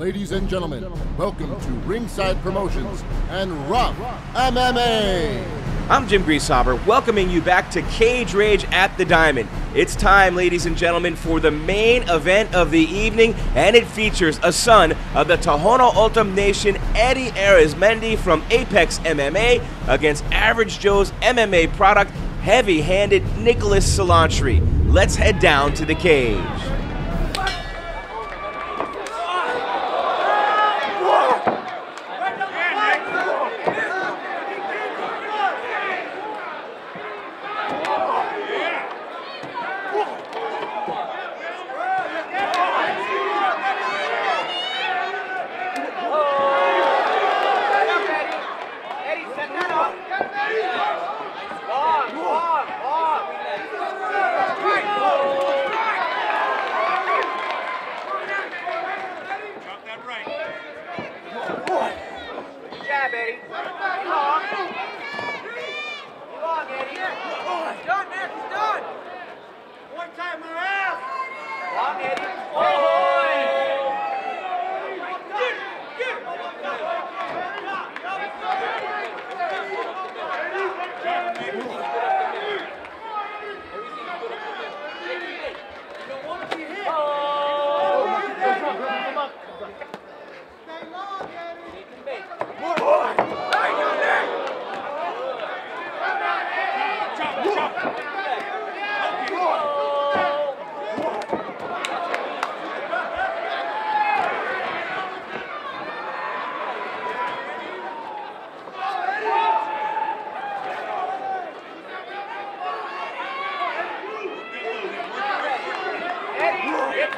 Ladies and gentlemen, welcome to Ringside Promotions and RUF MMA. I'm Jim Grieshaber, welcoming you back to Cage Rage at the Diamond. It's time, ladies and gentlemen, for the main event of the evening, and it features a son of the Tohono O'odham Nation, Eddie Arizmendi from Apex MMA, against Average Joe's MMA product, heavy-handed Nicholas Salantri. Let's head down to the cage.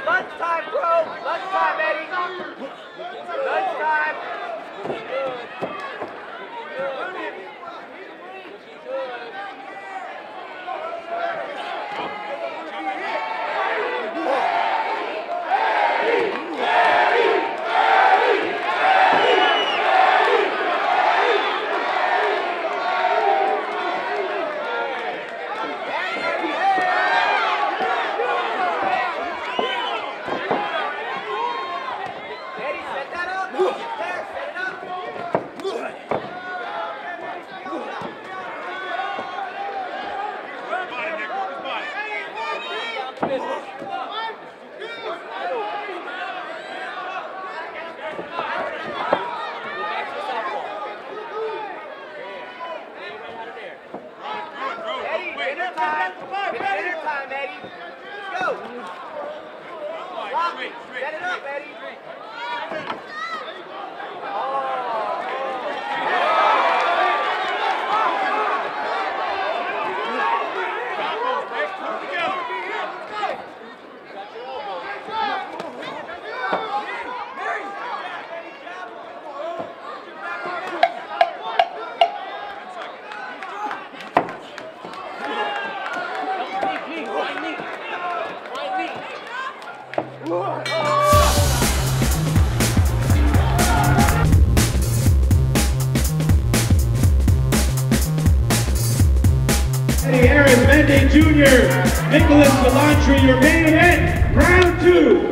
Lunchtime, bro. Lunchtime, Eddie. Lunchtime. Eddie, set that up. Get there, set it up. Eddie, dinner time. It's dinner time, Eddie. Let's go. Lock it. Set it up, Eddie. Jr., Nicholas Salantri, your main event, round two.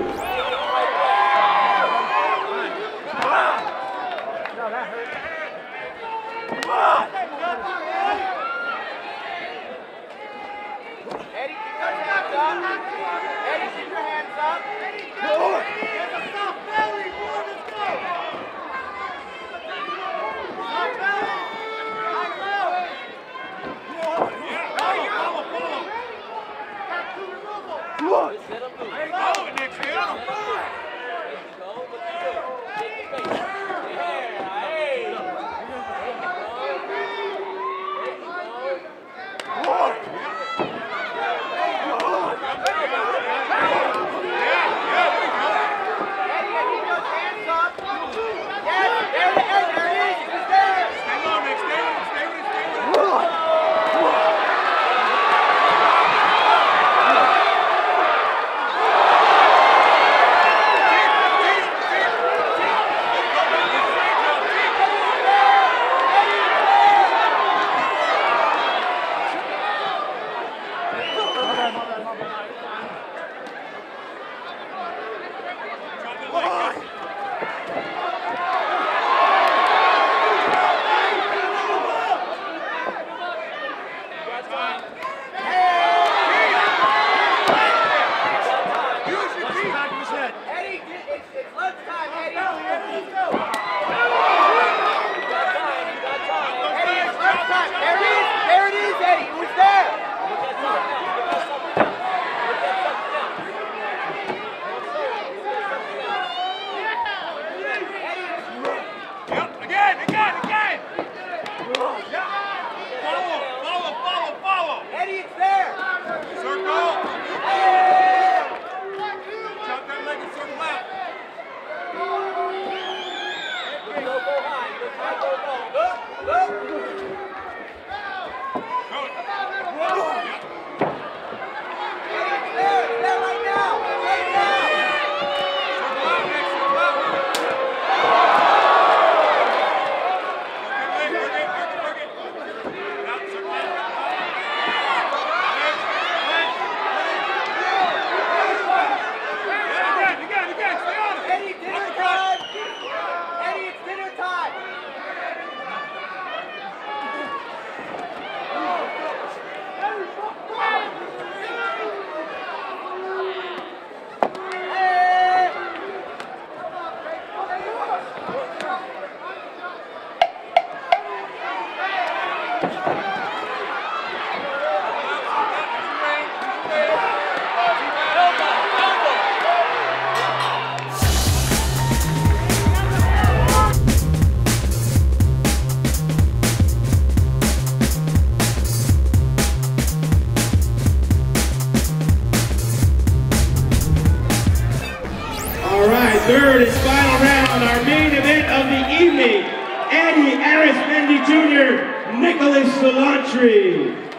Arizmendi Jr., Nicholas Salantri.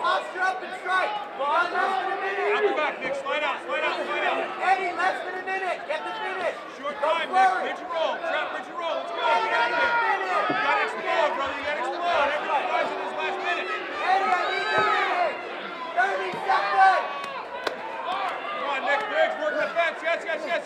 Posture up and strike. Got less than a minute. Slide out, slide out, slide out. Eddie, less than a minute. Get the finish. Short Go time, Nick. flurry. Bridge and roll. Trap, bridge and roll. Let's go. Eddie, Get out need there. finish. You gotta explode, brother. You gotta explode. Everybody dies in this last minute. Eddie, I need the finish. 30 seconds. Come on, Nick. Bridge. Work the fence. Yes, yes, yes,